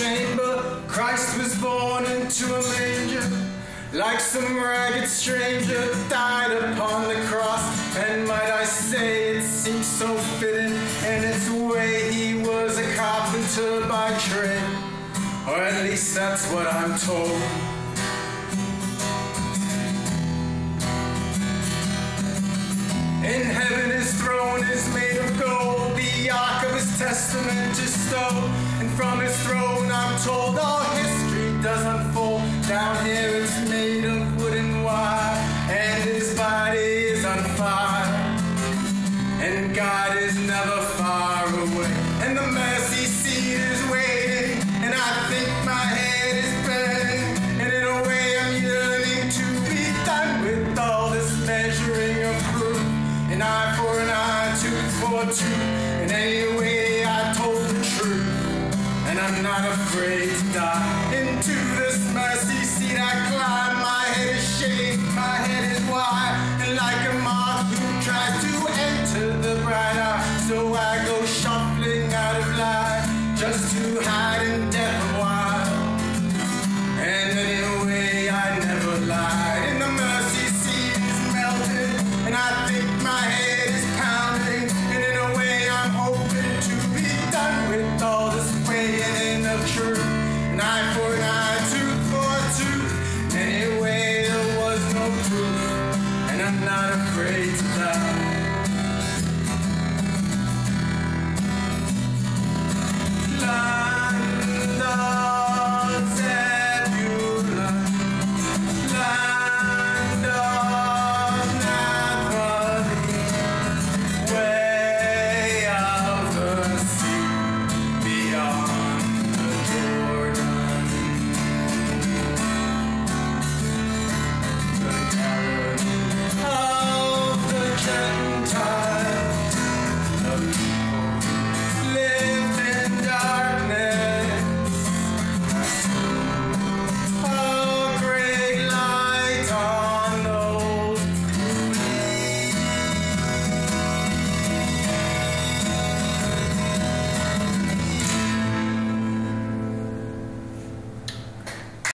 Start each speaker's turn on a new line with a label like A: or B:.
A: chamber, Christ was born into a manger. Like some ragged stranger died upon the cross, and might I say it seems so fitting in its way he was a carpenter by trade, or at least that's what I'm told. In heaven his throne is made of gold, the ark of his testament is stone, from his throne I'm told all history does unfold. Down here it's made of wood and wire, and his body is on fire. And God is never far away, and the mercy seat is waiting, and I think my head is burning, and in a way I'm yearning to be done with all this measuring of proof. An eye for an eye, tooth for tooth, and anyway I'm not afraid to die. Into this mercy seat I climb. My head is shaved, my head is wide, and like a moth who tries to enter the bright eye, so I go shuffling out of life just to hide in death a while. And anyway, I never lied. And the mercy seat is melted, and I think my head of truth. An for an tooth for tooth. Anyway, there was no proof, and I'm not afraid.